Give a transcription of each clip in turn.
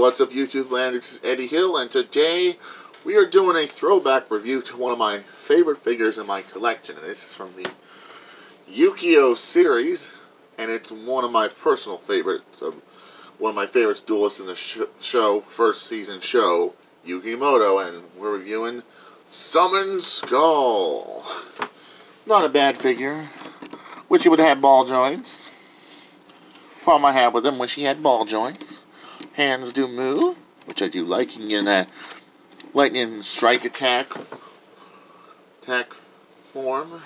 what's up YouTube land? This is Eddie Hill and today we are doing a throwback review to one of my favorite figures in my collection. And this is from the Yu-Gi-Oh series and it's one of my personal favorites. Um, one of my favorites duelists in the sh show, first season show, Yu-Gi-Moto, and we're reviewing Summoned Skull. Not a bad figure. Wish he would have ball joints. Problem I have with him, wish he had ball joints. Hands do move, which I do can get that lightning strike attack attack form.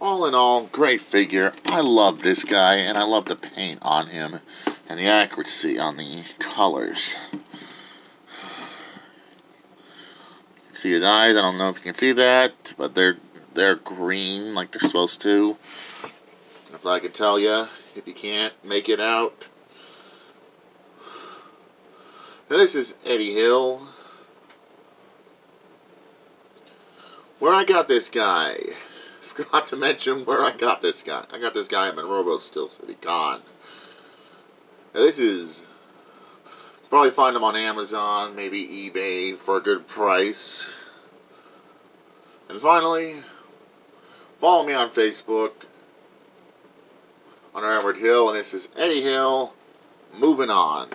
All in all, great figure. I love this guy, and I love the paint on him and the accuracy on the colors. See his eyes. I don't know if you can see that, but they're they're green like they're supposed to. That's all I can tell you. If you can't make it out. This is Eddie Hill. Where I got this guy. Forgot to mention where I got this guy. I got this guy at Monroe Steel City Con. Now, this is... Probably find them on Amazon, maybe eBay for a good price. And finally, follow me on Facebook under Edward Hill, and this is Eddie Hill. Moving on.